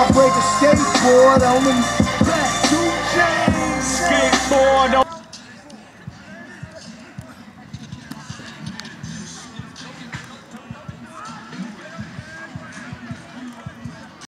I break a skateboard